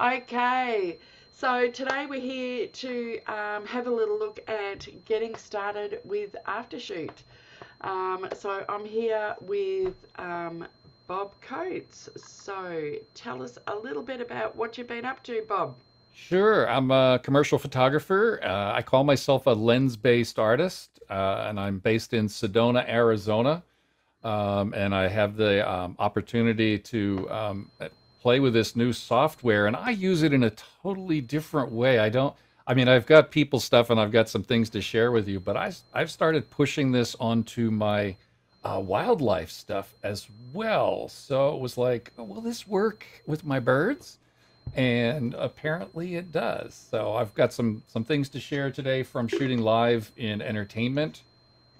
Okay, so today we're here to um, have a little look at getting started with Aftershoot. Um, so I'm here with um, Bob Coates. So tell us a little bit about what you've been up to, Bob. Sure. I'm a commercial photographer. Uh, I call myself a lens based artist, uh, and I'm based in Sedona, Arizona. Um, and I have the um, opportunity to um, play with this new software and I use it in a totally different way. I don't I mean I've got people stuff and I've got some things to share with you, but I I've started pushing this onto my uh, wildlife stuff as well. So it was like, oh, will this work with my birds? And apparently it does. So I've got some some things to share today from shooting live in entertainment,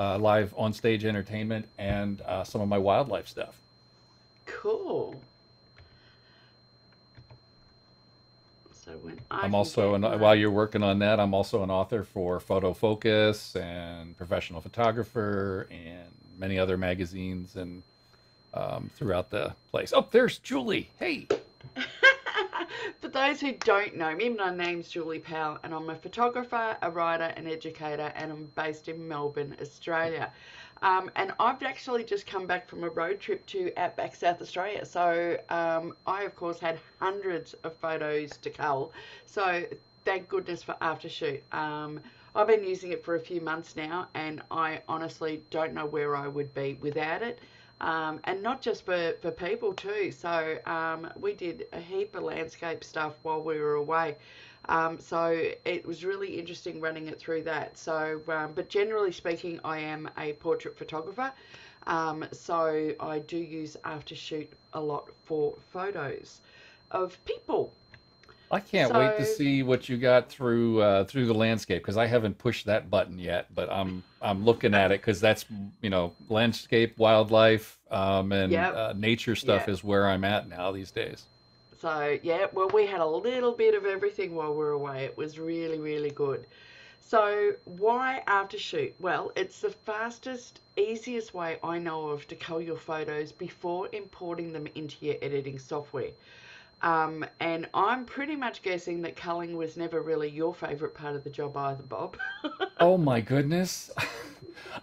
uh, live on stage entertainment, and uh, some of my wildlife stuff. Cool. So when I I'm also an, while you're working on that, I'm also an author for Photofocus and Professional Photographer and many other magazines and um, throughout the place. Oh, there's Julie. Hey. For those who don't know me, my name's Julie Powell, and I'm a photographer, a writer, an educator, and I'm based in Melbourne, Australia. Um, and I've actually just come back from a road trip to Outback South Australia. So um, I, of course, had hundreds of photos to cull. So thank goodness for Aftershoot. Um, I've been using it for a few months now, and I honestly don't know where I would be without it um, and not just for, for people too. So um, we did a heap of landscape stuff while we were away. Um, so it was really interesting running it through that. So, um, but generally speaking, I am a portrait photographer. Um, so I do use Aftershoot a lot for photos of people. I can't wait to see what you got through uh, through the landscape because I haven't pushed that button yet, but I'm I'm looking at it because that's you know landscape, wildlife, um, and Yep. uh, nature stuff Yeah. is where I'm at now these days. So yeah, well, we had a little bit of everything while we were away. It was really, really good. So why Aftershoot? Well, it's the fastest, easiest way I know of to cull your photos before importing them into your editing software. Um, and I'm pretty much guessing that culling was never really your favourite part of the job either, Bob. Oh my goodness.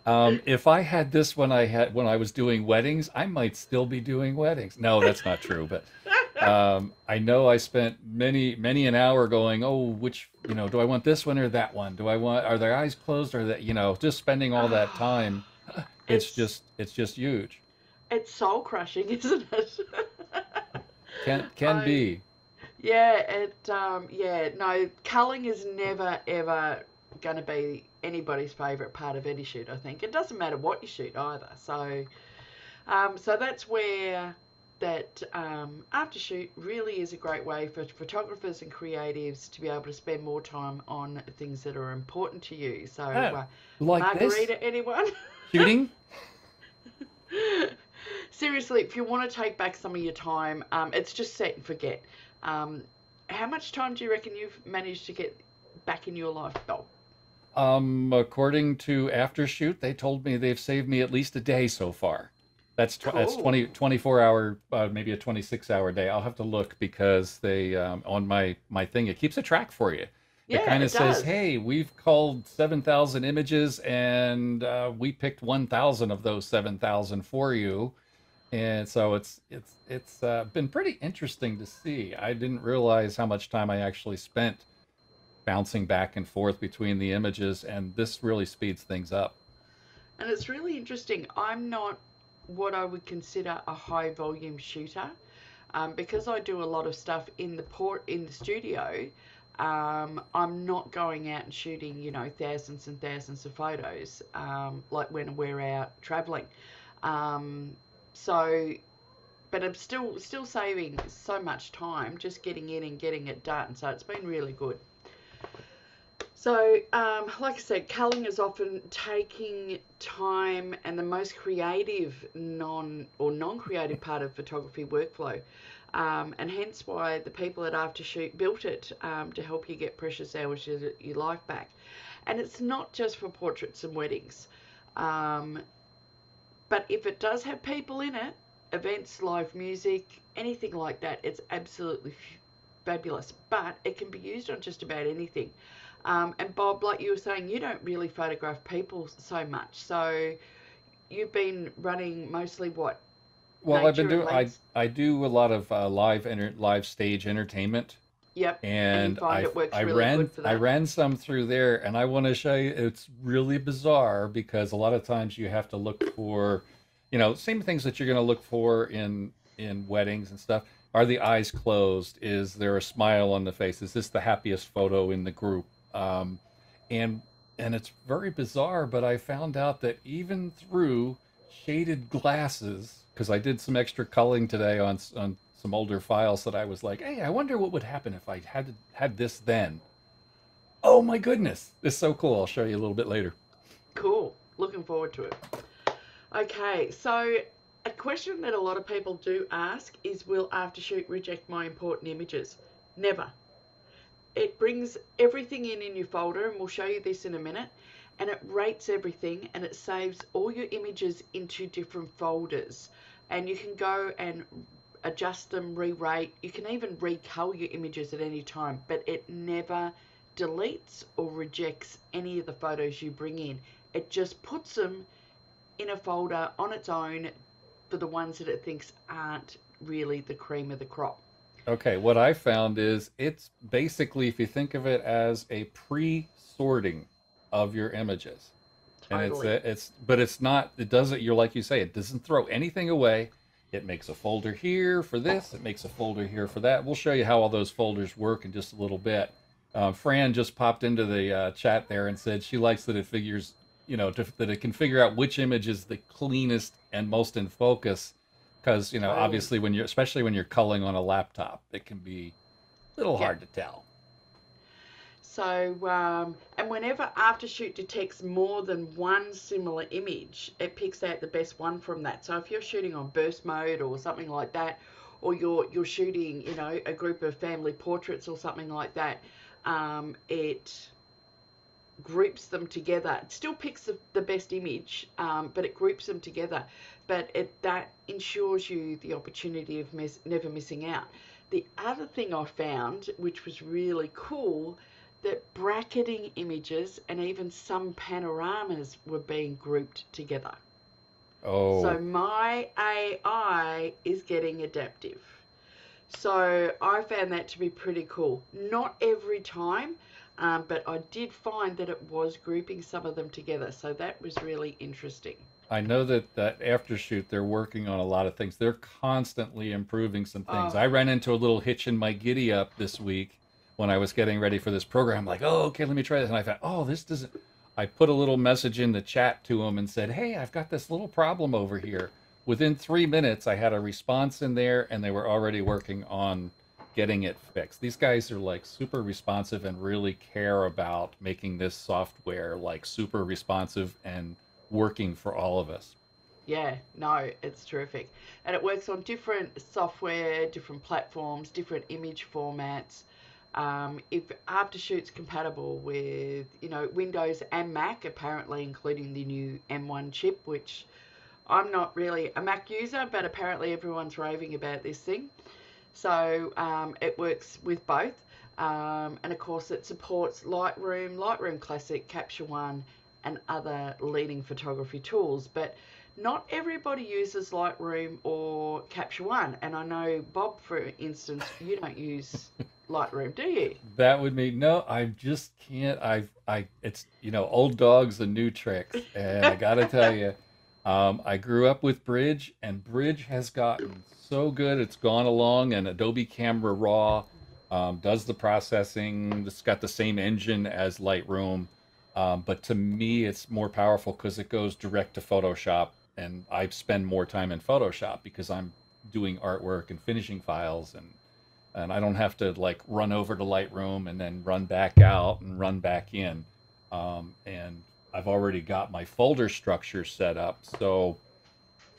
Um, if I had this when I had when I was doing weddings, I might still be doing weddings. No, that's not true, but um, I know I spent many many an hour going, oh, which you know, do I want this one or that one? Do I want are their eyes closed or that you know, just spending all that time. It's it's just it's just huge. it's soul crushing, isn't it? Can can I be. Yeah, it um yeah, no, culling is never ever gonna be anybody's favourite part of any shoot, I think. It doesn't matter what you shoot either. So um so that's where that um, Aftershoot really is a great way for photographers and creatives to be able to spend more time on things that are important to you. So, Oh, uh, like this Margarita, anyone? shooting. Seriously, if you want to take back some of your time, um, it's just set and forget. Um, how much time do you reckon you've managed to get back in your life, Bob? Um, according to Aftershoot, they told me they've saved me at least a day so far. That's tw that's Cool. 20 24 hour, uh, maybe a 26 hour day. I'll have to look because they um, on my my thing it keeps a track for you. Yeah, It kind of says, does. "Hey, we've called 7,000 images and uh, we picked 1,000 of those 7,000 for you." And so it's it's it's uh, been pretty interesting to see. I didn't realize how much time I actually spent bouncing back and forth between the images, and this really speeds things up. And it's really interesting. I'm not what I would consider a high volume shooter. Um, because I do a lot of stuff in the port in the studio, um, I'm not going out and shooting, you know, thousands and thousands of photos um, like when we're out traveling. Um, so, but I'm still still saving so much time just getting in and getting it done. So it's been really good. So, um, like I said, culling is often taking time and the most creative non or non-creative part of photography workflow, um, and hence why the people at Aftershoot built it um, to help you get precious hours of your life back. And it's not just for portraits and weddings, um, but if it does have people in it, events, live music, anything like that, it's absolutely fabulous. But it can be used on just about anything. Um, and Bob, like you were saying, you don't really photograph people so much. So you've been running mostly what? Well, I've been doing I? I do a lot of uh, live enter, live stage entertainment, Yep. And and I I really ran I ran some through there, and I want to show you. It's really bizarre because a lot of times you have to look for, you know, same things that you're going to look for in in weddings and stuff. Are the eyes closed? Is there a smile on the face? Is this the happiest photo in the group? Um, and and it's very bizarre, but I found out that even through shaded glasses, because I did some extra culling today on on some older files that I was like, hey, I wonder what would happen if I had had this then. Oh my goodness, it's so cool. I'll show you a little bit later. Cool. Looking forward to it. Okay, so a question that a lot of people do ask is Will Aftershoot reject my important images? Never. It brings everything in in your folder, and we'll show you this in a minute. And it rates everything and it saves all your images into different folders. And you can go and adjust them, re rate. You can even recolor your images at any time, but it never deletes or rejects any of the photos you bring in. It just puts them in a folder on its own for the ones that it thinks aren't really the cream of the crop. Okay, what I found is it's basically, if you think of it as a pre-sorting of your images. And it's a, it's but it's not it doesn't you're like you say it doesn't throw anything away. It makes a folder here for this, it makes a folder here for that. We'll show you how all those folders work in just a little bit. Um, Fran just popped into the uh, chat there and said she likes that it figures, you know, to, that it can figure out which image is the cleanest and most in focus. Because you know, Totally. obviously, when you're especially when you're culling on a laptop, it can be a little Yeah. hard to tell. So, um, and whenever Aftershoot detects more than one similar image, it picks out the best one from that. So if you're shooting on burst mode or something like that, or you're you're shooting, you know, a group of family portraits or something like that, um, it groups them together. It still picks the, the best image, um, but it groups them together. But it that ensures you the opportunity of miss, never missing out. The other thing I found, which was really cool, that bracketing images and even some panoramas were being grouped together. Oh, So my AI is getting adaptive. So I found that to be pretty cool. Not every time, um, but I did find that it was grouping some of them together. So that was really interesting. I know that that Aftershoot they're working on a lot of things. They're constantly improving some things. Oh. I ran into a little hitch in my giddy up this week when I was getting ready for this program. I'm like, oh, okay, let me try this. And I thought, oh, this doesn't. I put a little message in the chat to them and said, hey, I've got this little problem over here. Within three minutes, I had a response in there, and they were already working on getting it fixed. These guys are like super responsive and really care about making this software like super responsive and working for all of us. Yeah, no, it's terrific. And it works on different software, different platforms, different image formats. Um, if Aftershoot's compatible with, you know, Windows and Mac, apparently including the new M1 chip, which I'm not really a Mac user, but apparently everyone's raving about this thing. So um, it works with both. Um, and of course, it supports Lightroom, Lightroom Classic, Capture One, and other leading photography tools. But not everybody uses Lightroom or Capture One. And I know, Bob, for instance, you don't use Lightroom, do you? That would mean no. I just can't. I I it's you know old dogs and new tricks, and I gotta tell you, um, I grew up with Bridge, and Bridge has gotten so good. It's gone along, and Adobe Camera Raw um, does the processing. It's got the same engine as Lightroom, um, but to me, it's more powerful because it goes direct to Photoshop, and I spend more time in Photoshop because I'm doing artwork and finishing files and and I don't have to like run over to Lightroom and then run back out and run back in. Um, and I've already got my folder structure set up, so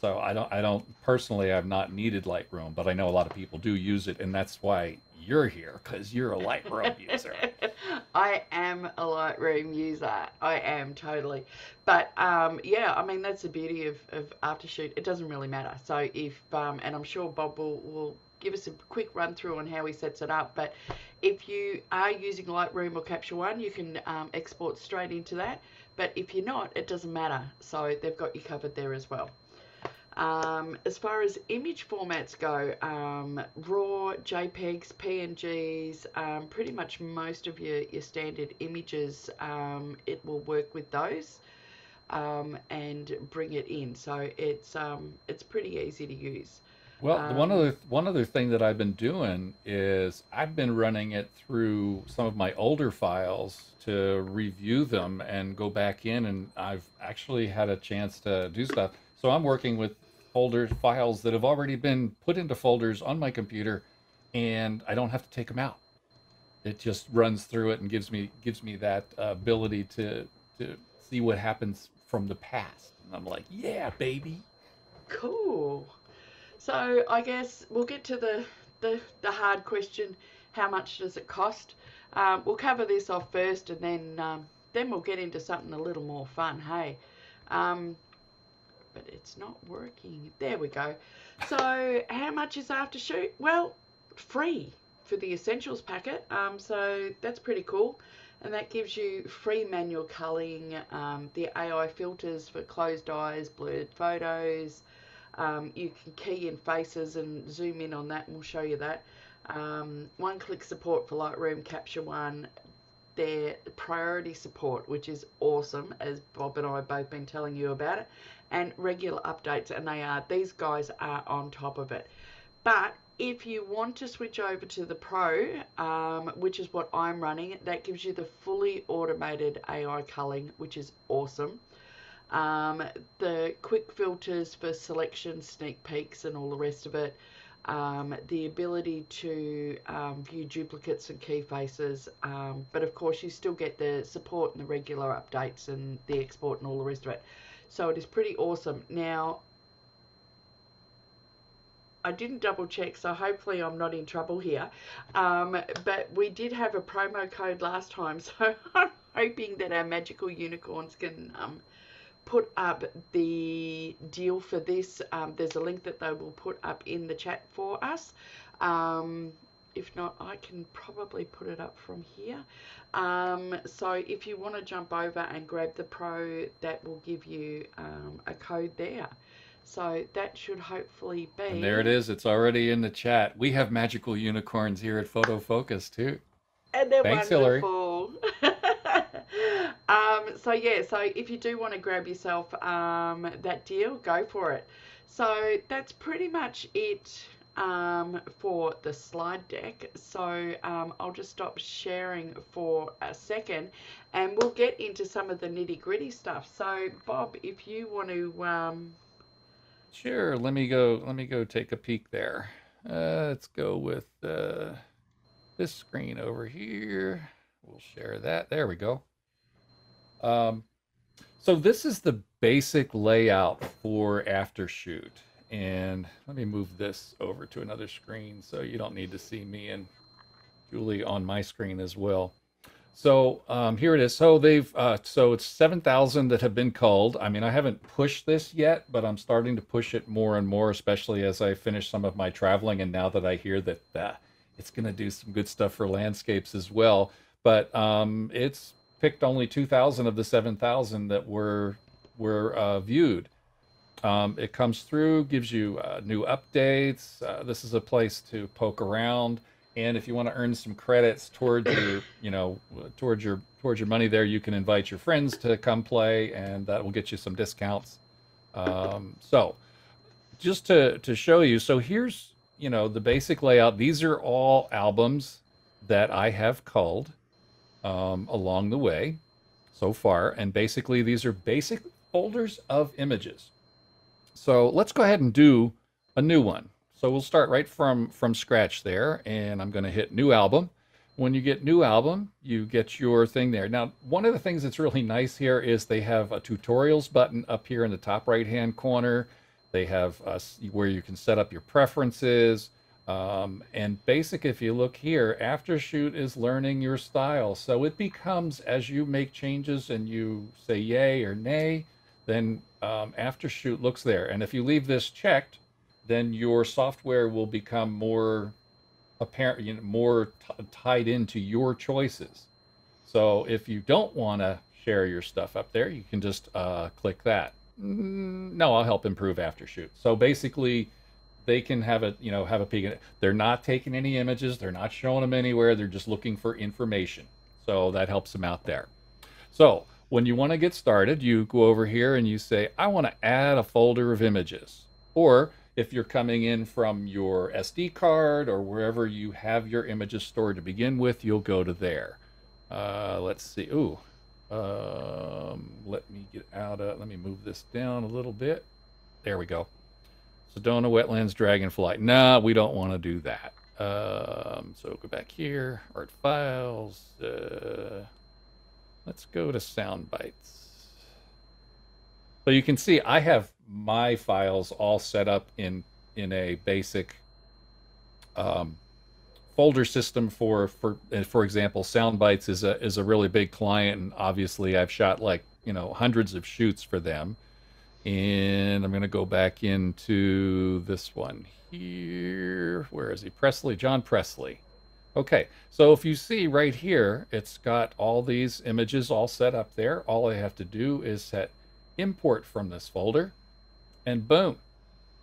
So I don't, I don't personally, I've not needed Lightroom, but I know a lot of people do use it, and that's why you're here because you're a Lightroom user. I am a Lightroom user. I am totally. But um, yeah, I mean that's the beauty of, of Aftershoot. It doesn't really matter. So if um, and I'm sure Bob will, will give us a quick run through on how he sets it up. But if you are using Lightroom or Capture One, you can um, export straight into that. But if you're not, it doesn't matter. So they've got you covered there as well. Um, as far as image formats go, um, RAW, JPEGs, PNGs, um, pretty much most of your, your standard images, um, it will work with those um, and bring it in. So it's um, it's pretty easy to use. Well, one um, other one other thing that I've been doing is I've been running it through some of my older files to review them and go back in, and I've actually had a chance to do stuff. So I'm working with folders, files that have already been put into folders on my computer, and I don't have to take them out. It just runs through it and gives me gives me that ability to to see what happens from the past. And I'm like, yeah, baby. Cool. So I guess we'll get to the the, the hard question: How much does it cost? Um, we'll cover this off first, and then um, then we'll get into something a little more fun. Hey. Um, but it's not working. There we go. So how much is Aftershoot? Well, free for the essentials packet. Um, so that's pretty cool. And that gives you free manual culling, um, the AI filters for closed eyes, blurred photos. Um, you can key in faces and zoom in on that, and we'll show you that. Um, one-click support for Lightroom Capture One, their priority support, which is awesome, as Bob and I both been telling you about it. And regular updates and they are these guys are on top of it. But if you want to switch over to the pro um, which is what i'm running that gives you the fully automated ai culling which is awesome um, the quick filters for selection sneak peeks and all the rest of it um, the ability to um, view duplicates and key faces, um, but of course you still get the support and the regular updates and the export and all the rest of it. So it is pretty awesome. Now, I didn't double check, so hopefully I'm not in trouble here. Um, but we did have a promo code last time, so I'm hoping that our magical unicorns can um, put up the deal for this. Um, there's a link that they will put up in the chat for us. Um, if not, I can probably put it up from here. Um, so if you want to jump over and grab the Pro, that will give you um, a code there. So that should hopefully be. And there it is. It's already in the chat. We have magical unicorns here at Photofocus too. And they're Thanks, wonderful. um, so yeah, so if you do want to grab yourself um, that deal, go for it. So that's pretty much it um, for the slide deck. So um, I'll just stop sharing for a second and we'll get into some of the nitty gritty stuff. So Bob, if you want to... Um... Sure, let me go, let me go take a peek there. Uh, let's go with uh, this screen over here. We'll share that. There we go. Um, so this is the basic layout for Aftershoot. And let me move this over to another screen so you don't need to see me and Julie on my screen as well. So um, here it is. So they've uh, so it's seven thousand that have been culled. I mean, I haven't pushed this yet, but I'm starting to push it more and more, especially as I finish some of my traveling. And now that I hear that uh, it's going to do some good stuff for landscapes as well. But um, it's picked only two thousand of the seven thousand that were were uh, viewed. Um, it comes through, gives you uh, new updates. Uh, this is a place to poke around, and if you want to earn some credits towards your, you know, towards your towards your money there, you can invite your friends to come play, and that will get you some discounts. Um, so, just to to show you, so here's you know the basic layout. These are all albums that I have culled um, along the way so far, and basically these are basic folders of images. So let's go ahead and do a new one. So we'll start right from, from scratch there, and I'm going to hit New Album. When you get New Album, you get your thing there. Now, one of the things that's really nice here is they have a tutorials button up here in the top right-hand corner. They have uh, where you can set up your preferences. Um, and basic, if you look here, Aftershoot is learning your style. So it becomes as you make changes and you say yay or nay, then um, Aftershoot looks there. And if you leave this checked, then your software will become more apparent, you know, more tied into your choices. So if you don't want to share your stuff up there, you can just uh, click that. No, I'll help improve Aftershoot. So basically, they can have a you know have a peek at it. They're not taking any images. They're not showing them anywhere. They're just looking for information. So that helps them out there. So when you want to get started, you go over here and you say, I want to add a folder of images. Or if you're coming in from your SD card or wherever you have your images stored to begin with, you'll go to there. Uh, let's see. Ooh, um, let me get out of, let me move this down a little bit. There we go. Sedona Wetlands Dragonfly. Nah, we don't want to do that. Um, so go back here, art files. Uh, let's go to sound bites. So you can see I have my files all set up in in a basic um, folder system for for for example soundbites is a is a really big client and obviously I've shot like you know hundreds of shoots for them and I'm going to go back into this one here. Where is he? Presley, John Presley. Okay, so if you see right here, it's got all these images all set up there. All I have to do is set import from this folder, and boom,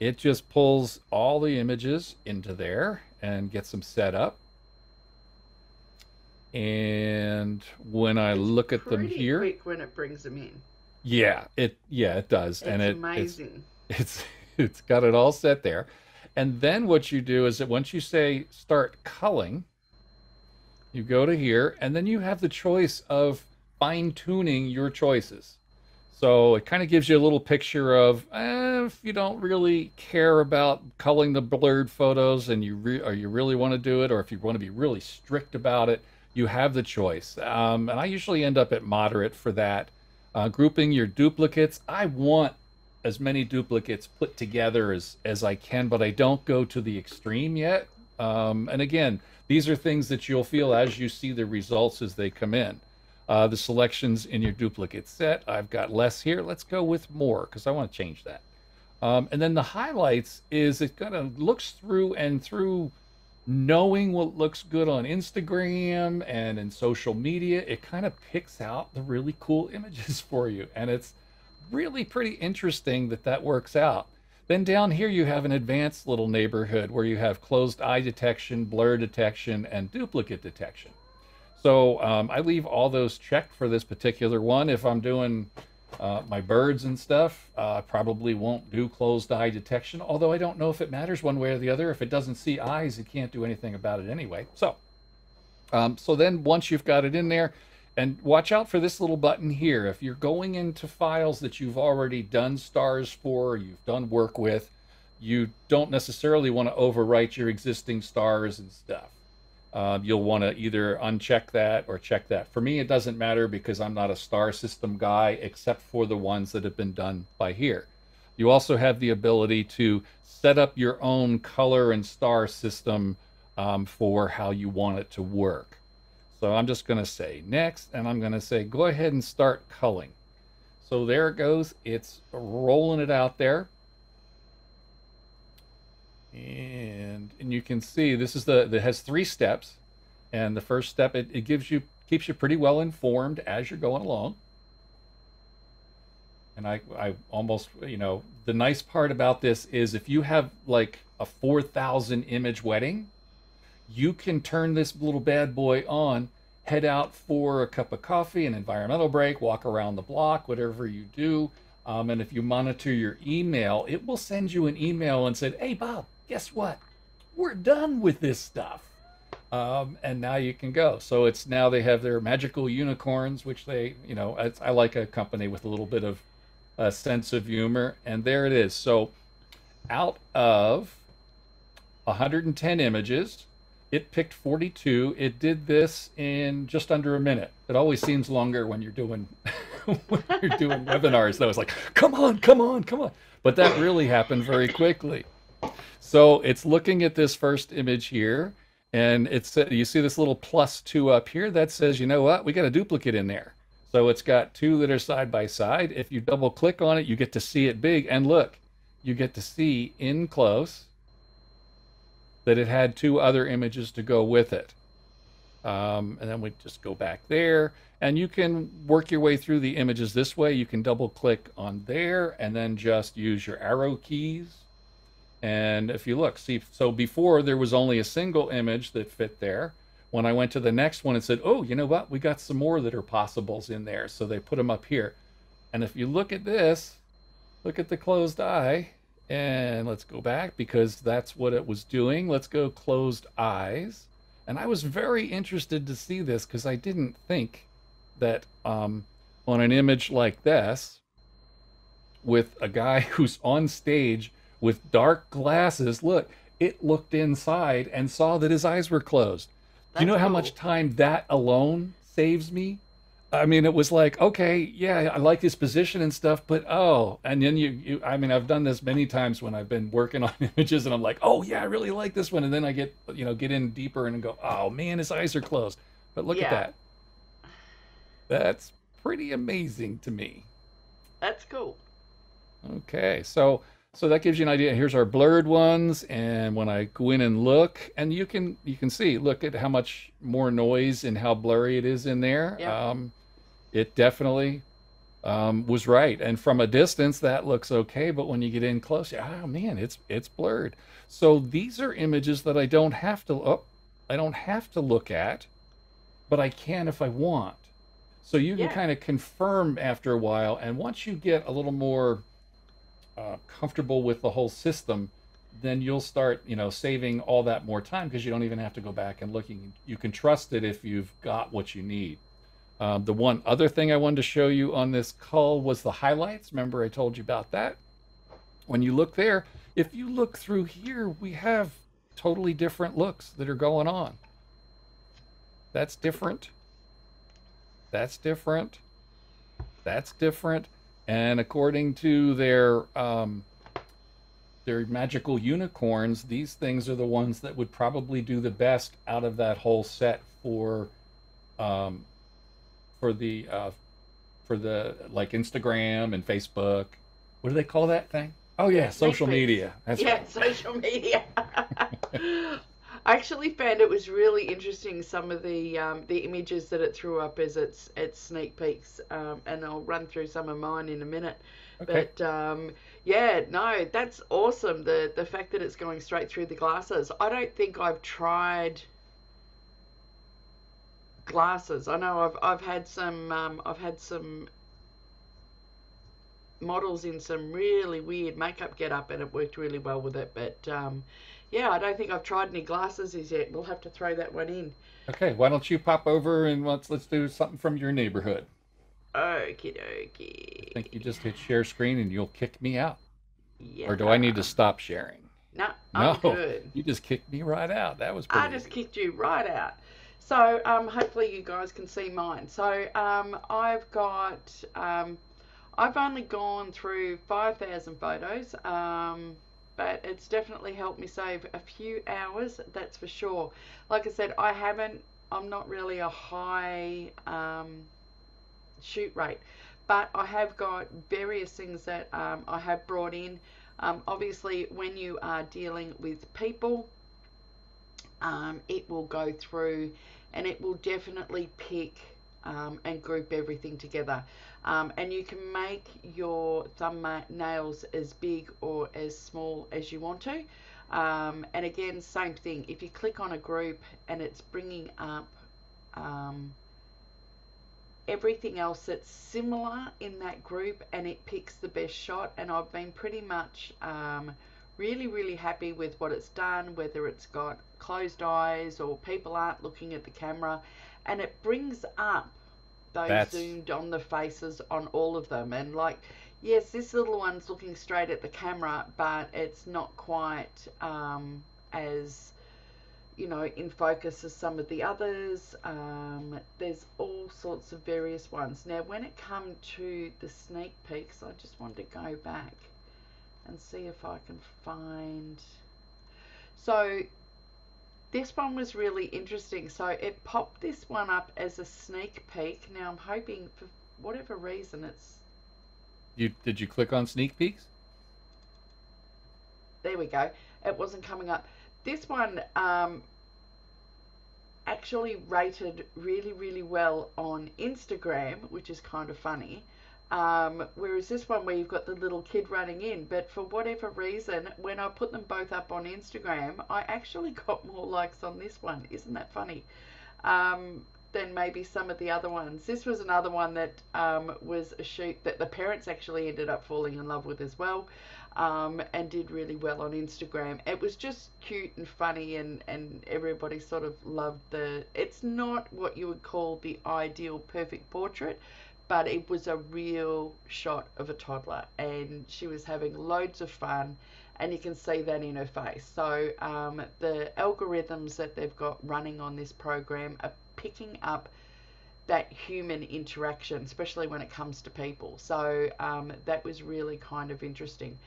it just pulls all the images into there and gets them set up. And when I look at them here, quick when it brings them in. Yeah, it yeah it does, it's and it amazing. It's, it's it's got it all set there, and then what you do is that once you say start culling, you go to here, and then you have the choice of fine tuning your choices. So it kind of gives you a little picture of eh, if you don't really care about culling the blurred photos and you re- or you really want to do it, or if you want to be really strict about it, you have the choice. Um, and I usually end up at moderate for that. Uh, grouping your duplicates. I want as many duplicates put together as, as I can, but I don't go to the extreme yet. Um, and again, these are things that you'll feel as you see the results as they come in. Uh, the selections in your duplicate set, I've got less here. Let's go with more because I want to change that. Um, and then the highlights is it kind of looks through and through knowing what looks good on Instagram and in social media, it kind of picks out the really cool images for you. And it's really pretty interesting that that works out. Then down here, you have an advanced little neighborhood where you have closed eye detection, blur detection, and duplicate detection. So um, I leave all those checked for this particular one. If I'm doing uh, my birds and stuff uh, probably won't do closed eye detection, although I don't know if it matters one way or the other. If it doesn't see eyes, it can't do anything about it anyway. So, um, so then once you've got it in there, and watch out for this little button here. If you're going into files that you've already done stars for, you've done work with, you don't necessarily want to overwrite your existing stars and stuff um, you'll want to either uncheck that or check that. For me, it doesn't matter because I'm not a star system guy except for the ones that have been done by here. You also have the ability to set up your own color and star system um, for how you want it to work. So I'm just going to say next, and I'm going to say go ahead and start culling. So there it goes. It's rolling it out there. And and you can see this is the that has three steps. And the first step it, it gives you keeps you pretty well informed as you're going along. And I I almost you know the nice part about this is if you have like a 4000 image wedding, you can turn this little bad boy on, head out for a cup of coffee, an environmental break, walk around the block, whatever you do. Um, and if you monitor your email, it will send you an email and say, "Hey Bob, guess what? We're done with this stuff. Um, and now you can go. So it's now they have their magical unicorns, which they, you know, I, I like a company with a little bit of a sense of humor. And there it is. So out of 110 images, it picked 42. It did this in just under a minute. It always seems longer when you're doing when you're doing webinars. That was like, come on, come on, come on. But that really happened very quickly. So it's looking at this first image here, and it's you see this little plus two up here that says, you know what, we got a duplicate in there. So it's got two that are side by side. If you double click on it, you get to see it big. And look, you get to see in close that it had two other images to go with it. Um, and then we just go back there and you can work your way through the images this way. You can double click on there and then just use your arrow keys. And if you look, see, so before there was only a single image that fit there. When I went to the next one, it said, oh, you know what? We got some more that are possibles in there. So they put them up here. And if you look at this, look at the closed eye, and let's go back because that's what it was doing. Let's go closed eyes. And I was very interested to see this because I didn't think that um, on an image like this, with a guy who's on stage with dark glasses, look, it looked inside and saw that his eyes were closed. That's Do you know how much time that alone saves me? I mean, it was like, okay, yeah, I like his position and stuff, but oh, and then you, you, I mean, I've done this many times when I've been working on images and I'm like, oh yeah, I really like this one, and then I get, you know, get in deeper and go, oh man, his eyes are closed. But look yeah. at that. That's pretty amazing to me. That's cool. Okay, so so that gives you an idea. Here's our blurred ones, and when I go in and look, and you can you can see, look at how much more noise and how blurry it is in there. Yeah. Um, it definitely um, was right. And from a distance, that looks okay, but when you get in close, oh man, it's it's blurred. So these are images that I don't have to oh, I don't have to look at, but I can if I want. So you can yeah. kind of confirm after a while, and once you get a little more uh, comfortable with the whole system, then you'll start, you know, saving all that more time because you don't even have to go back and looking. You can trust it if you've got what you need. Um, the one other thing I wanted to show you on this cull was the highlights. Remember I told you about that? When you look there, if you look through here, we have totally different looks that are going on. That's different. That's different. That's different. And according to their um, their magical unicorns, these things are the ones that would probably do the best out of that whole set for um, for the uh, for the like Instagram and Facebook. What do they call that thing? Oh yeah, social media. That's yeah, right. social media. I actually found it was really interesting some of the um, the images that it threw up as its its sneak peeks, um, and I'll run through some of mine in a minute. Okay. But um, yeah, no, that's awesome. The the fact that it's going straight through the glasses. I don't think I've tried glasses. I know I've I've had some um, I've had some models in some really weird makeup get up and it worked really well with it. But um, yeah, I don't think I've tried any glasses as yet. We'll have to throw that one in. Okay, why don't you pop over and let's let's do something from your neighborhood. Okie dokie. I think you just hit share screen and you'll kick me out. Yeah. Or do I need to stop sharing? No, I'm no, good. You just kicked me right out. That was I just easy. kicked you right out. So um, hopefully you guys can see mine. So um, I've got, um, I've only gone through 5,000 photos, um, but it's definitely helped me save a few hours, that's for sure. Like I said, I haven't, I'm not really a high um, shoot rate, but I have got various things that um, I have brought in. obviously, when you are dealing with people, um, it will go through and it will definitely pick um, and group everything together. Um, and you can make your thumbnails as big or as small as you want to. Um, and again, same thing. If you click on a group and it's bringing up um, everything else that's similar in that group and it picks the best shot. And I've been pretty much um, really, really happy with what it's done, whether it's got closed eyes or people aren't looking at the camera. And it brings up those That's... zoomed on the faces on all of them. And like, yes, this little one's looking straight at the camera, but it's not quite um, as you know, in focus as some of the others. Um, there's all sorts of various ones. Now, when it come to the sneak peeks, I just wanted to go back and see if I can find. So this one was really interesting. So it popped this one up as a sneak peek. Now I'm hoping for whatever reason it's. You did you click on sneak peeks? There we go. It wasn't coming up. This one um, actually rated really, really well on Instagram, which is kind of funny. Um, whereas this one where you've got the little kid running in, but for whatever reason, when I put them both up on Instagram, I actually got more likes on this one. Isn't that funny? Um, than maybe some of the other ones. This was another one that um, was a shoot that the parents actually ended up falling in love with as well um, and did really well on Instagram. It was just cute and funny, and, and everybody sort of loved the. It's not what you would call the ideal perfect portrait, but it was a real shot of a toddler, and she was having loads of fun. And you can see that in her face. So, um, the algorithms that they've got running on this program are picking up that human interaction, especially when it comes to people. So um, that was really kind of interesting.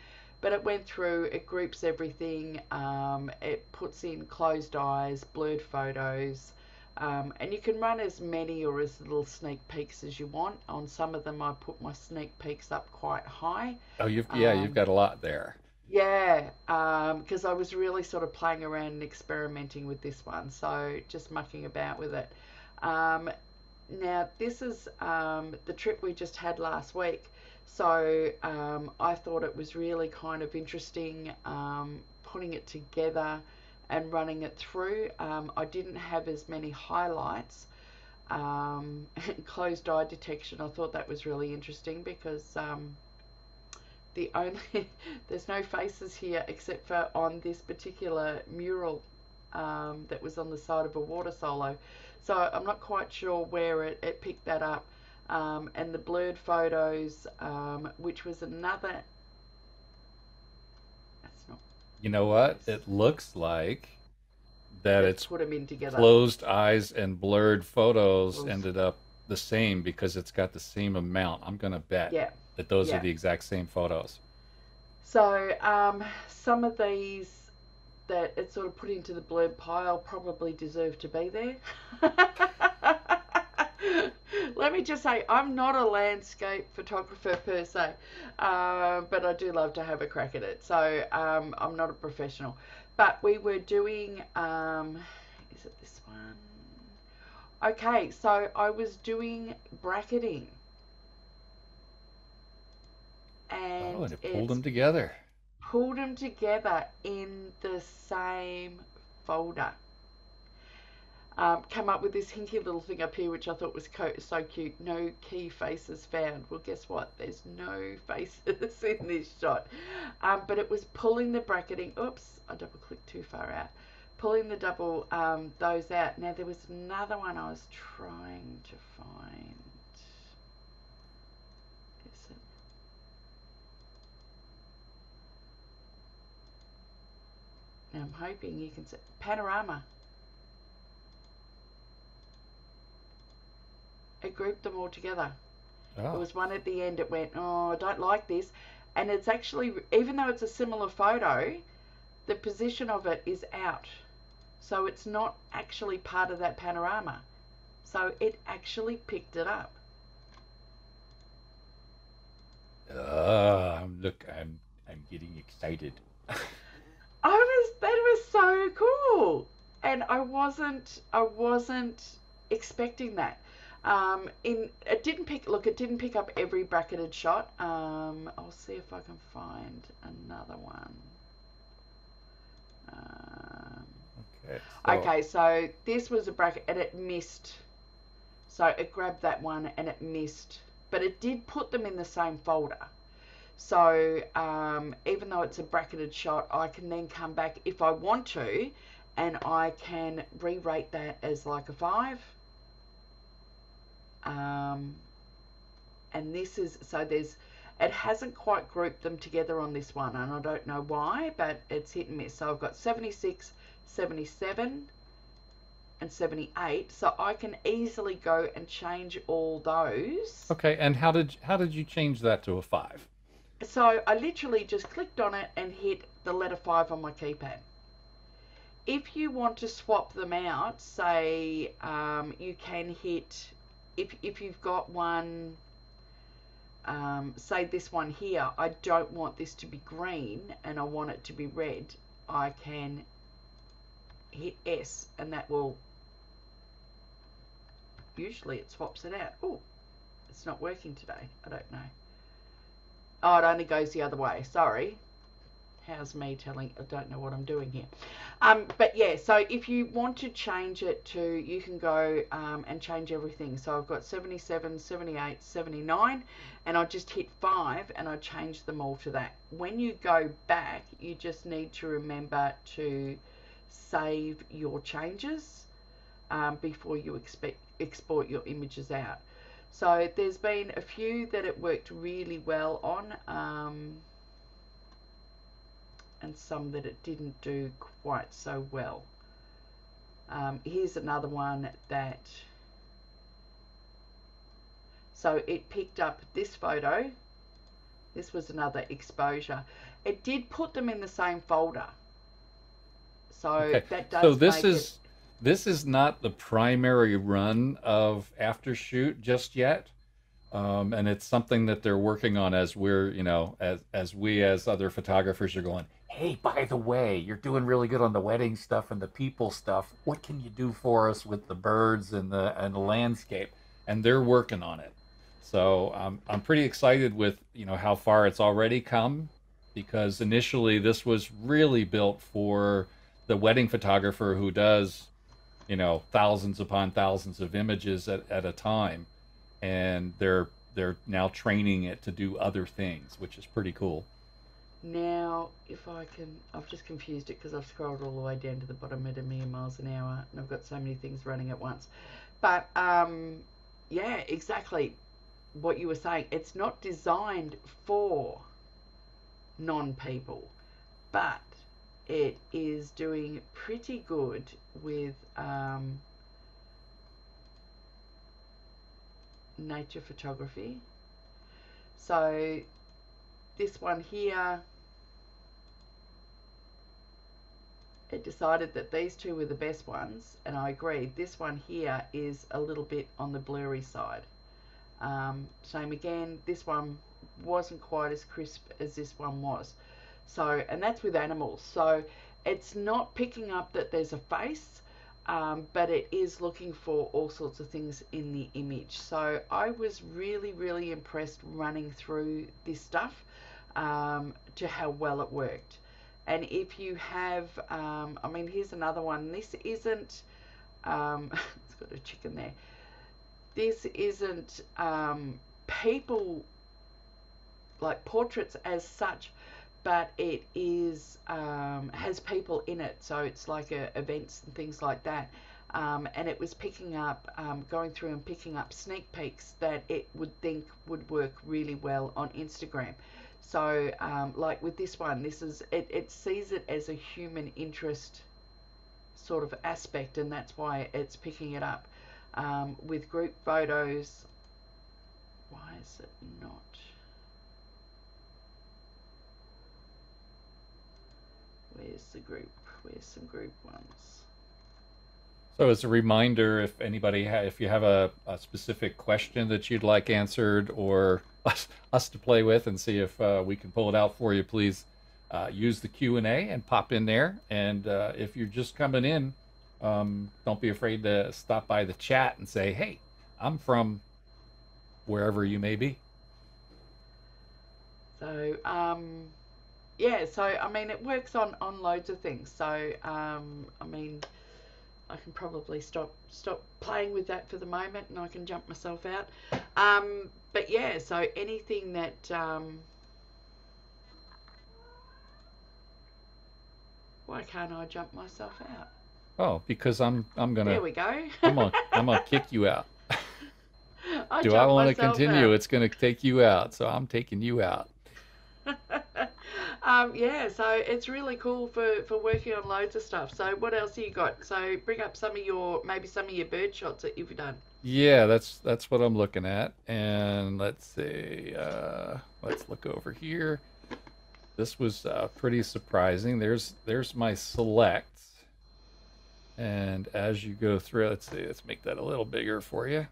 But it went through, it groups everything, um, it puts in closed eyes, blurred photos, um, and you can run as many or as little sneak peeks as you want. On some of them, I put my sneak peeks up quite high. Oh, you've yeah, you've um, got a lot there. Yeah, because um, I was really sort of playing around and experimenting with this one, so just mucking about with it. Um, now, this is um, the trip we just had last week. So um, I thought it was really kind of interesting um, putting it together and running it through. Um, I didn't have as many highlights. Um, closed eye detection, I thought that was really interesting because um, the only there's no faces here except for on this particular mural um, that was on the side of a water solo. So I'm not quite sure where it, it picked that up um, and the blurred photos, um, which was another. That's. You know what? It looks like that Let's it's put them in together. Closed eyes and blurred photos ended up the same because it's got the same amount. I'm gonna bet yeah. that those yeah. are the exact same photos. So um, some of these that it's sort of put into the blurred pile probably deserve to be there. let me just say, I'm not a landscape photographer per se, uh, but I do love to have a crack at it. So um, I'm not a professional. But we were doing, um, is it this one? Okay, so I was doing bracketing. And, oh, and it pulled them together. Pulled them together in the same folder um, come up with this hinky little thing up here, which I thought was so cute. No key faces found. Well, guess what? There's no faces in this shot. Um, but it was pulling the bracketing. Oops, I double clicked too far out. Pulling the double um, those out. Now there was another one I was trying to find. Is it? Now I'm hoping you can see panorama. It grouped them all together. Oh. There was one at the end. It went, oh, I don't like this, and it's actually, even though it's a similar photo, the position of it is out, so it's not actually part of that panorama. So it actually picked it up. Uh, look, I'm I'm getting excited. I was that was so cool, and I wasn't I wasn't expecting that. Um, in it didn't pick. Look, it didn't pick up every bracketed shot. Um, I'll see if I can find another one. Um, okay. So. Okay, so this was a bracket and it missed. So it grabbed that one and it missed, but it did put them in the same folder. So um, even though it's a bracketed shot, I can then come back if I want to, and I can re-rate that as like a five um, and this is, so there's, it hasn't quite grouped them together on this one, and I don't know why, but it's hit and miss. So I've got 76, 77, and 78 so I can easily go and change all those. Okay, and how did how did you change that to a 5? So I literally just clicked on it and hit the letter 5 on my keypad. If you want to swap them out, say um, you can hit, if, if you've got one, um, say this one here, I don't want this to be green and I want it to be red, I can hit S and that will usually it swaps it out. Oh, it's not working today. I don't know. Oh, it only goes the other way. Sorry. How's me telling? I don't know what I'm doing here. Um, but yeah, so if you want to change it to, you can go um, and change everything. So I've got 77, 78, 79, and I just hit 5 and I change them all to that. When you go back, you just need to remember to save your changes um, before you expect, export your images out. So there's been a few that it worked really well on um, and some that it didn't do quite so well. Um, here's another one that so it picked up this photo this was another exposure it did put them in the same folder so okay. that does so this is it, this is not the primary run of Aftershoot just yet. Um, and it's something that they're working on as we're, you know, as as we as other photographers are going. Hey, by the way, you're doing really good on the wedding stuff and the people stuff. What can you do for us with the birds and the and the landscape? And they're working on it. So um, I'm pretty excited with you know how far it's already come, because initially this was really built for the wedding photographer who does you know thousands upon thousands of images at, at a time and they're they're now training it to do other things which is pretty cool now if i can i've just confused it because i've scrolled all the way down to the bottom at a million miles an hour and i've got so many things running at once but um yeah exactly what you were saying it's not designed for non-people but it is doing pretty good with um, nature photography. So this one here, it decided that these two were the best ones, and I agreed. This one here is a little bit on the blurry side. Um, same again, this one wasn't quite as crisp as this one was. So, and that's with animals. So it's not picking up that there's a face, um, but it is looking for all sorts of things in the image. So I was really, really impressed running through this stuff um, to how well it worked. And if you have, um, I mean, here's another one. This isn't, um, it's got a chicken there. This isn't um, people like portraits as such, but it is um, has people in it, so it's like a, events and things like that. Um, and it was picking up, um, going through and picking up sneak peeks that it would think would work really well on Instagram. So, um, like with this one, this is it, it sees it as a human interest sort of aspect, and that's why it's picking it up. Um, with group photos, why is it not? Where's the group? Where's some group ones? So as a reminder, if anybody, if you have a, a, specific question that you'd like answered or us, us to play with and see if uh, we can pull it out for you, please uh, use the Q&A and pop in there. And uh, if you're just coming in, um, don't be afraid to stop by the chat and say, hey, I'm from wherever you may be. So, um, yeah, so I mean, it works on on loads of things. So um, I mean, I can probably stop stop playing with that for the moment, and I can jump myself out. Um, but yeah, so anything that um, why can't I jump myself out? Oh, because I'm I'm gonna. There we go. I'm gonna I'm gonna kick you out. I Do I want to continue? Out. It's gonna take you out, so I'm taking you out. Um, yeah, so it's really cool for, for working on loads of stuff. So what else have you got? So bring up some of your maybe some of your bird shots that you've done. Yeah, that's that's what I'm looking at. And let's see, uh, let's look over here. This was uh, pretty surprising. There's there's my selects, and as you go through, let's see, let's make that a little bigger for you.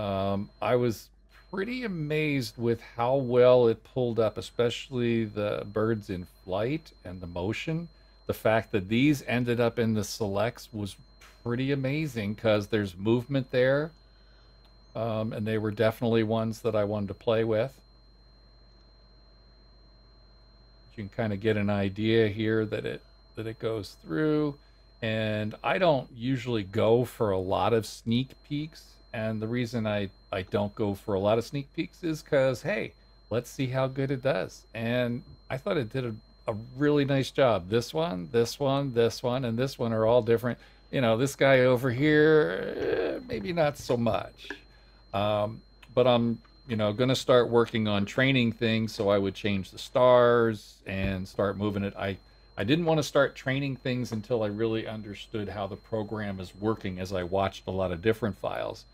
Um, I was pretty amazed with how well it pulled up, especially the birds in flight and the motion. The fact that these ended up in the selects was pretty amazing because there's movement there. Um, and they were definitely ones that I wanted to play with. You can kind of get an idea here that it that it goes through. And I don't usually go for a lot of sneak peeks and the reason I, I don't go for a lot of sneak peeks is because, hey, let's see how good it does. And I thought it did a, a really nice job. This one, this one, this one, and this one are all different. You know, this guy over here, eh, maybe not so much. Um, but I'm, you know, going to start working on training things. So I would change the stars and start moving it. I, I didn't want to start training things until I really understood how the program is working as I watched a lot of different files.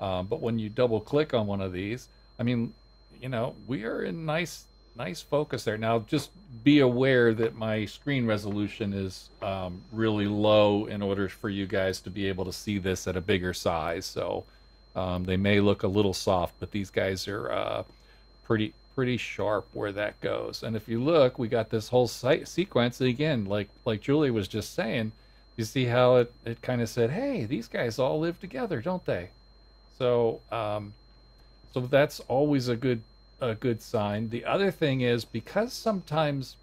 Um, but when you double click on one of these, I mean, you know, we are in nice, nice focus there. Now, just be aware that my screen resolution is um, really low in order for you guys to be able to see this at a bigger size. So um, they may look a little soft, but these guys are uh, pretty, pretty sharp where that goes. And if you look, we got this whole site sequence again, like like Julie was just saying. You see how it, it kind of said, "Hey, these guys all live together, don't they?" So, um, so that's always a good a good sign. The other thing is because sometimes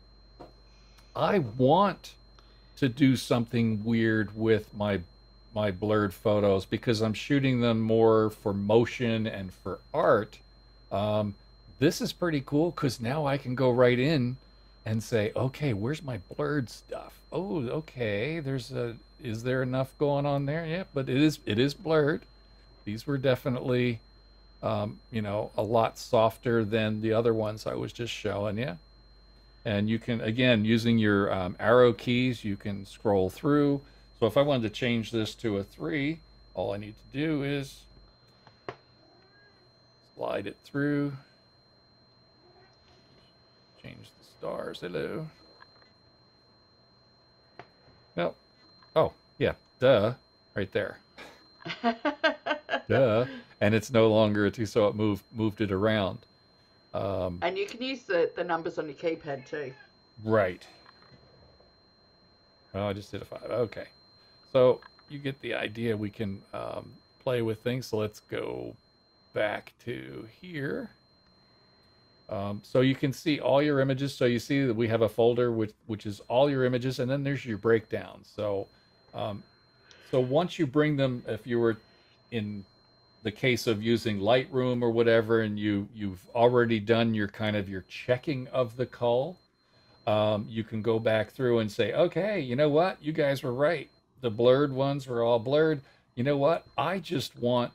I want to do something weird with my my blurred photos because I'm shooting them more for motion and for art. Um, this is pretty cool because now I can go right in and say, okay, where's my blurred stuff? Oh, okay, there's a. Is there enough going on there? Yeah, but it is it is blurred. These were definitely, um, you know, a lot softer than the other ones I was just showing you. And you can, again, using your um, arrow keys, you can scroll through. So if I wanted to change this to a three, all I need to do is slide it through. Change the stars. Hello. Nope. Oh, yeah. Duh. Right there. Duh. And it's no longer a two, so it moved moved it around. Um, and you can use the, the numbers on your keypad too. Right. Oh, I just did a five. Okay. So you get the idea. We can um, play with things. So let's go back to here. Um, so you can see all your images. So you see that we have a folder which which is all your images, and then there's your breakdown. So, um, so once you bring them, if you were in the case of using Lightroom or whatever, and you you've already done your kind of your checking of the cull, um, you can go back through and say, okay, you know what, you guys were right. The blurred ones were all blurred. You know what? I just want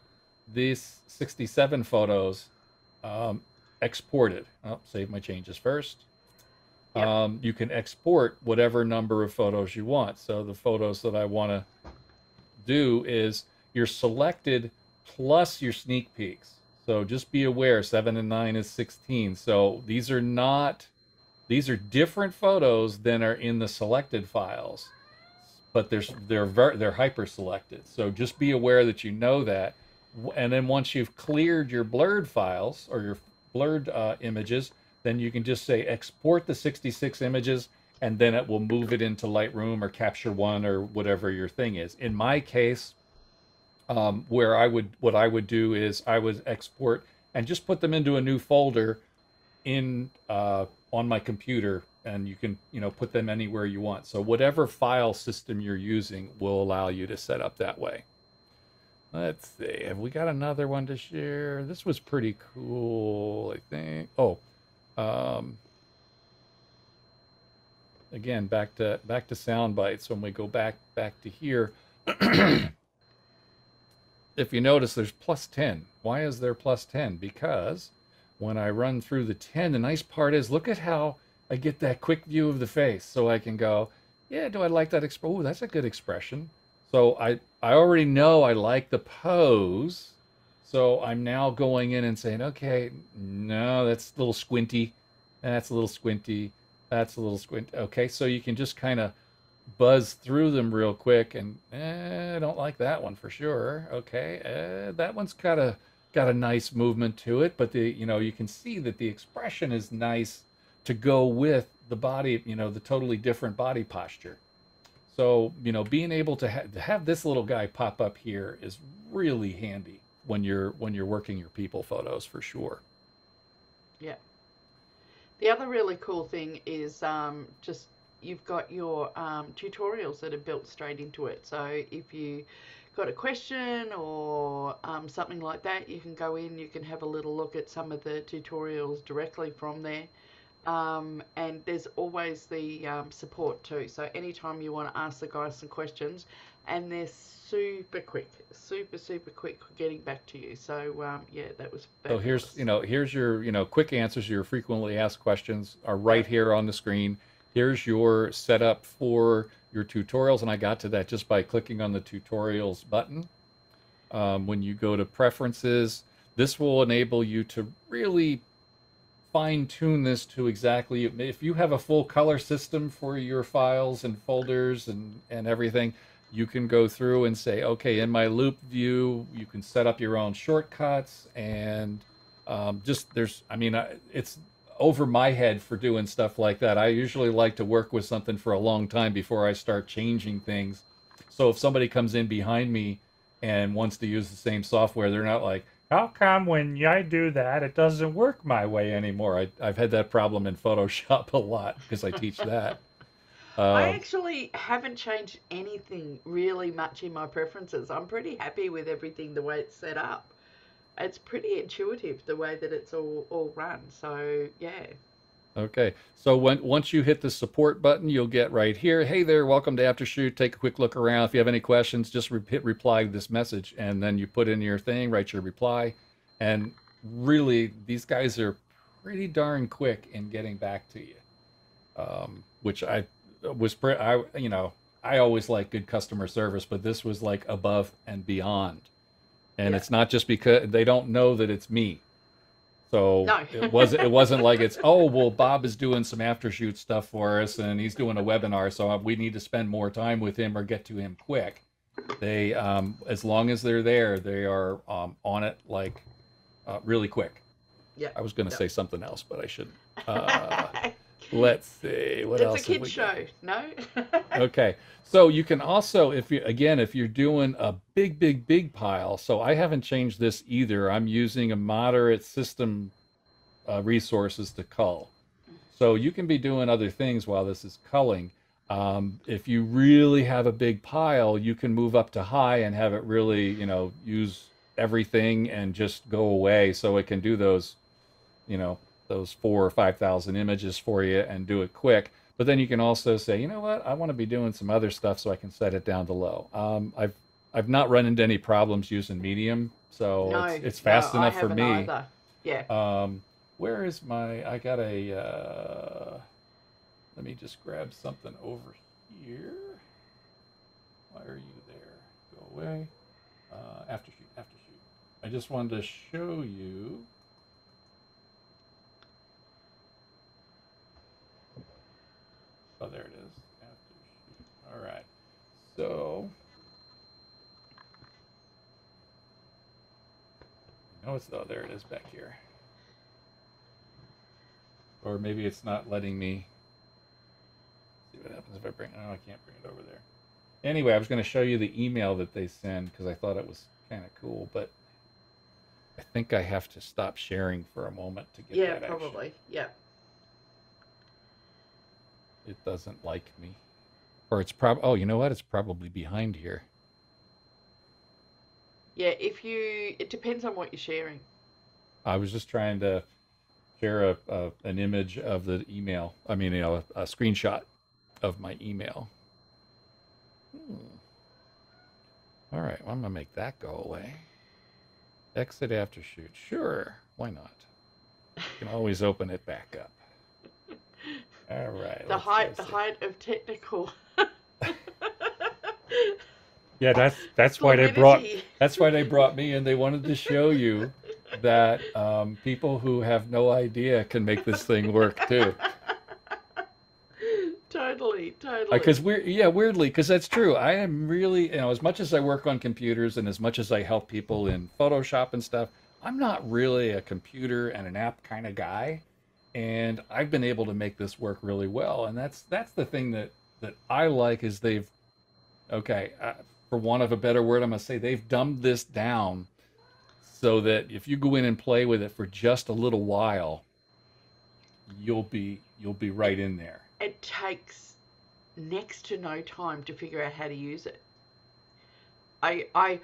these 67 photos um, exported. I'll save my changes first. Yep. Um, you can export whatever number of photos you want. So the photos that I want to do is your selected plus your sneak peeks. So just be aware, seven and nine is 16. So these are not, these are different photos than are in the selected files, but they're they're very, they're hyper selected. So just be aware that you know that, and then once you've cleared your blurred files or your blurred uh, images, then you can just say export the 66 images, and then it will move it into Lightroom or Capture One or whatever your thing is. In my case, um, where I would what I would do is I would export and just put them into a new folder in uh, on my computer, and you can you know put them anywhere you want. So whatever file system you're using will allow you to set up that way. Let's see, have we got another one to share? This was pretty cool, I think. Oh, um, again, back to back to sound bites. When we go back back to here. if you notice, there's plus 10. Why is there plus 10? Because when I run through the 10, the nice part is look at how I get that quick view of the face, so I can go, yeah, do I like that? Oh, that's a good expression. So I I already know I like the pose. So I'm now going in and saying, okay, no, that's a little squinty. That's a little squinty. That's a little squint. Okay, so you can just kind of buzz through them real quick and eh, I don't like that one for sure. Okay, eh, that one's got a got a nice movement to it, but the you know you can see that the expression is nice to go with the body, you know, the totally different body posture. So you know, being able to, ha- to have this little guy pop up here is really handy when you're when you're working your people photos for sure. Yeah. The other really cool thing is um, just you've got your um, tutorials that are built straight into it. So if you got a question or um, something like that, you can go in, you can have a little look at some of the tutorials directly from there. Um, and there's always the um, support too. So anytime you want to ask the guys some questions, and they're super quick, super super quick getting back to you. So um, yeah, that was. So here's you know here's your you know quick answers your frequently asked questions are right here on the screen. Here's your setup for your tutorials, and I got to that just by clicking on the tutorials button. Um, when you go to preferences, this will enable you to really fine tune this to exactly if you have a full color system for your files and folders and and everything you can go through and say okay in my loupe view you can set up your own shortcuts and um, just there's i mean it's over my head for doing stuff like that i usually like to work with something for a long time before i start changing things so if somebody comes in behind me and wants to use the same software they're not like how come when I do that, it doesn't work my way anymore? I, have had that problem in Photoshop a lot because I teach that. Um, I actually haven't changed anything really much in my preferences. I'm pretty happy with everything the way it's set up. It's pretty intuitive the way that it's all, all run. So, yeah. Okay, so when once you hit the support button, you'll get right here. Hey there, welcome to Aftershoot. Take a quick look around. If you have any questions, just re- hit reply to this message, and then you put in your thing, write your reply, and really, these guys are pretty darn quick in getting back to you. Um, which I was, I you know, I always like good customer service, but this was like above and beyond. And yeah. it's not just because they don't know that it's me so no. it wasn't it wasn't like it's oh well Bob is doing some Aftershoot stuff for us and he's doing a webinar so we need to spend more time with him or get to him quick. They um, as long as they're there they are um, on it like uh, really quick. Yeah. I was going to say something else but I shouldn't. Uh, Let's see what it's else. It's a kid show, no? okay, so you can also, if you again, if you're doing a big, big, big pile. So I haven't changed this either. I'm using a moderate system uh, resources to cull. So you can be doing other things while this is culling. Um, if you really have a big pile, you can move up to high and have it really, you know, use everything and just go away. So it can do those, you know, those four or five thousand images for you and do it quick. But then you can also say, you know what, I want to be doing some other stuff, so I can set it down to low. Um, I've I've not run into any problems using medium, so no, it's, it's fast no, enough for me. Either. Yeah. Um, where is my? I got a. Uh, let me just grab something over here. Why are you there? Go away. Uh, Aftershoot, after shoot. I just wanted to show you Oh, there it is. All right. So, no, it's oh, there it is back here. Or maybe it's not letting me. See what happens if I bring. Oh, I can't bring it over there. Anyway, I was going to show you the email that they send because I thought it was kind of cool, but I think I have to stop sharing for a moment to get yeah, that. Yeah, probably. Action. Yeah it doesn't like me. Or it's prob oh, you know what? It's probably behind here. Yeah, if you it depends on what you're sharing. I was just trying to share a, a an image of the email. I mean, you know, a, a screenshot of my email. Hmm. All right, well, I'm gonna make that go away. Exit Aftershoot. Sure, why not? You can always open it back up. All right. The height, the height of technical Yeah, that's that's why they brought that's why they brought me in. They wanted to show you that um, people who have no idea can make this thing work too. totally, totally. Because we're yeah, weirdly, because that's true. I am really, you know, as much as I work on computers and as much as I help people in Photoshop and stuff, I'm not really a computer and an app kind of guy. And I've been able to make this work really well. And that's that's the thing that that I like is they've, okay, uh, for want of a better word, I'm gonna say they've dumbed this down so that if you go in and play with it for just a little while, you'll be you'll be right in there. it takes next to no time to figure out how to use it. I I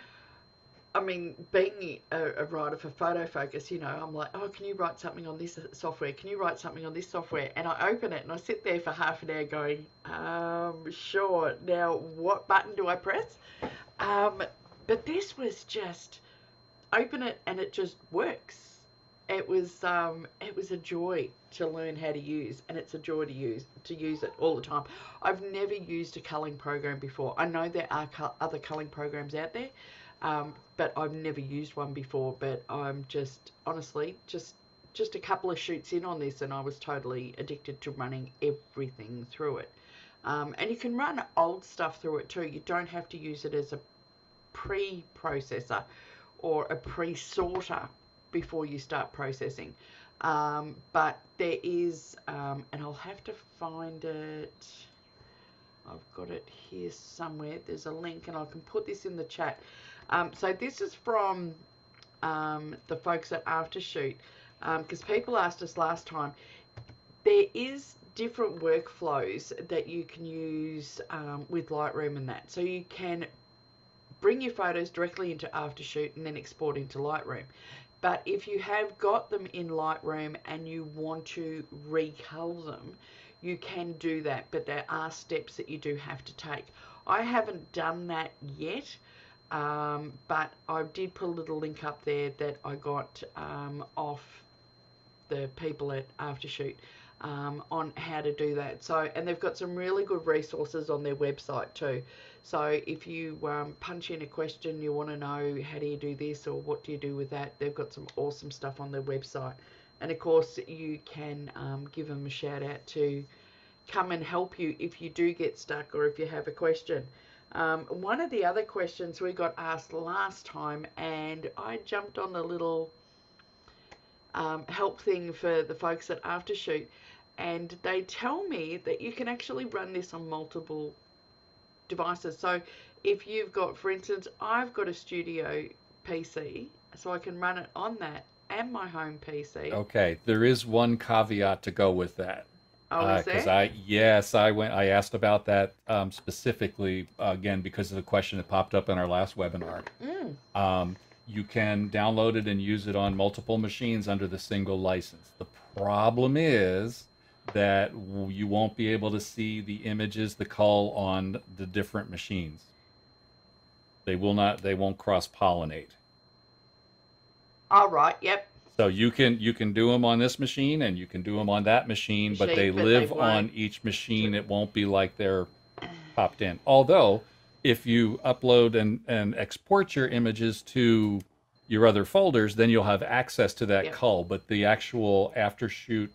I mean, being a, a writer for Photofocus, you know, I'm like, oh, can you write something on this software? Can you write something on this software? And I open it and I sit there for half an hour going, um, sure. Now, what button do I press? Um, but this was just open it and it just works. It was um, it was a joy to learn how to use, and it's a joy to use to use it all the time. I've never used a culling program before. I know there are other culling programs out there, um, but I've never used one before. But I'm just honestly just just a couple of shoots in on this, and I was totally addicted to running everything through it. Um, and you can run old stuff through it too. You don't have to use it as a pre-processor or a pre-sorter before you start processing. Um, but there is, um, and I'll have to find it. I've got it here somewhere. There's a link, and I can put this in the chat. Um, so this is from um, the folks at Aftershoot, because people asked us last time. There is different workflows that you can use um, with Lightroom and that. So you can bring your photos directly into Aftershoot and then export into Lightroom. But if you have got them in Lightroom and you want to recolor them, you can do that. But there are steps that you do have to take. I haven't done that yet, um, but I did put a little link up there that I got um, off the people at Aftershoot um, on how to do that. So, and they've got some really good resources on their website too. So, if you um, punch in a question, you want to know how do you do this or what do you do with that, they've got some awesome stuff on their website. And of course, you can um, give them a shout out to come and help you if you do get stuck or if you have a question. Um, one of the other questions we got asked last time, and I jumped on a little um, help thing for the folks at Aftershoot, and they tell me that you can actually run this on multiple devices. So if you've got, for instance, I've got a studio PC, so I can run it on that and my home PC. Okay, there is one caveat to go with that. Oh, Because there? I yes, I went. I asked about that um, specifically uh, again because of the question that popped up in our last webinar. Mm. Um, you can download it and use it on multiple machines under the single license. The problem is that you won't be able to see the images, the cull on the different machines. They will not. They won't cross pollinate. All right. Yep. So you can you can do them on this machine and you can do them on that machine, but they Machine, but they live on each machine. It won't be like they're popped in. Although, if you upload and, and export your images to your other folders, then you'll have access to that Yep. cull. But the actual aftershoot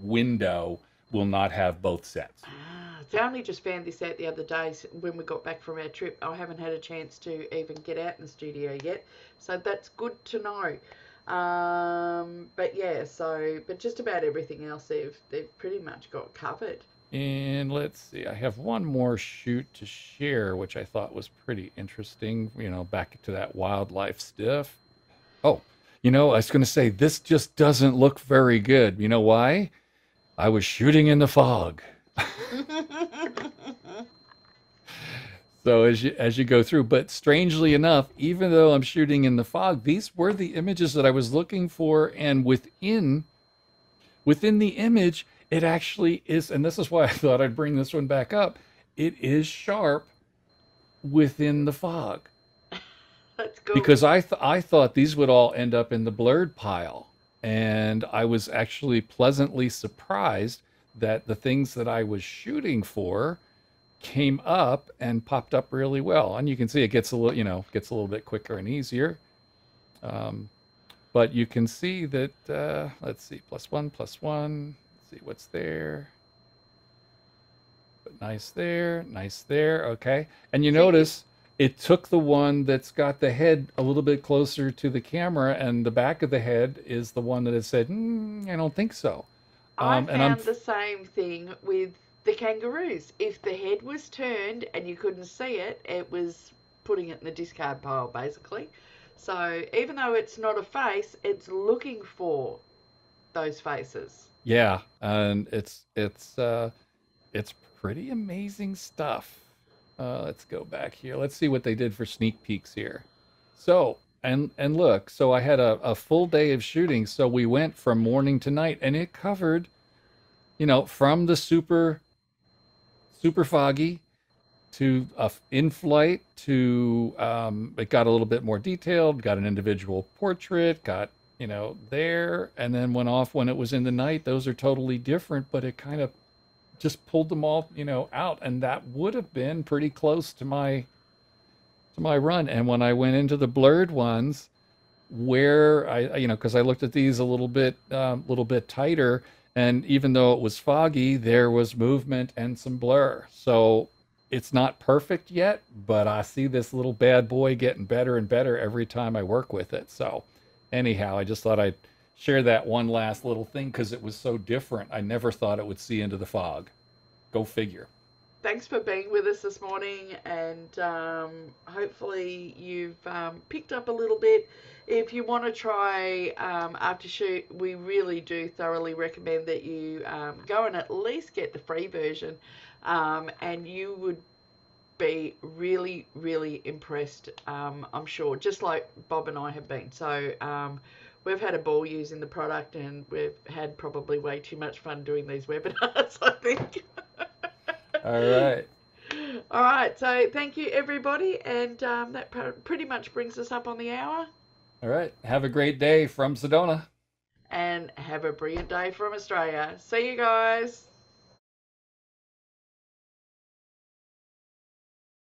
window will not have both sets. Ah, only just found this out the other day when we got back from our trip. I haven't had a chance to even get out in the studio yet, so that's good to know. Um, but yeah, so but just about everything else they've they've pretty much got covered. And let's see, I have one more shoot to share, which I thought was pretty interesting. You know, back to that wildlife stuff. Oh, you know, I was going to say, this just doesn't look very good. You know why? I was shooting in the fog. So as you as you go through, but strangely enough, even though I'm shooting in the fog, these were the images that I was looking for, and within within the image, it actually is, and this is why I thought I'd bring this one back up. It is sharp within the fog That's good. because I th- I thought these would all end up in the blurred pile, and I was actually pleasantly surprised that the things that I was shooting for came up and popped up really well. And you can see it gets a little, you know, gets a little bit quicker and easier. Um, but you can see that, uh, let's see, plus one, plus one. Let's see what's there. But nice there, nice there. Okay. And you notice it took the one that's got the head a little bit closer to the camera, and the back of the head is the one that has said, mm, I don't think so. I um, found the same thing with the kangaroos. If the head was turned and you couldn't see it, it was putting it in the discard pile, basically. So even though it's not a face, it's looking for those faces. Yeah, and it's it's uh, it's pretty amazing stuff. Uh, let's go back here. Let's see what they did for sneak peeks here. So and and look, so I had a, a full day of shooting. So we went from morning to night, and it covered, you know, from the super super foggy to uh, in flight to um, it got a little bit more detailed got an individual portrait got you know there and then went off when it was in the night. Those are totally different but it kind of just pulled them all you know out and that would have been pretty close to my to my run. And when i went into the blurred ones where i you know because i looked at these a little bit a um, little bit tighter and even though it was foggy there was movement and some blur so it's not perfect yet, but I see this little bad boy getting better and better every time I work with it. So, anyhow, I just thought I'd share that one last little thing because it was so different. I never thought it would see into the fog. Go figure. Thanks for being with us this morning, and um, hopefully, you've um, picked up a little bit. If you want to try um, Aftershoot, we really do thoroughly recommend that you um, go and at least get the free version um, and you would be really, really impressed, um, I'm sure, just like Bob and I have been. So um, we've had a ball using the product and we've had probably way too much fun doing these webinars, I think. All right. All right. So thank you, everybody. And um, that pretty much brings us up on the hour. All right. Have a great day from Sedona. And have a brilliant day from Australia. See you guys.